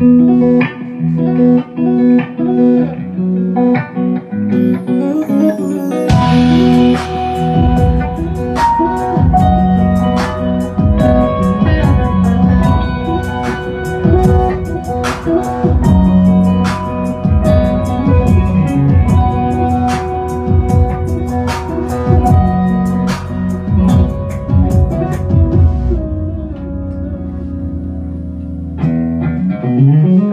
Música Mm-hmm.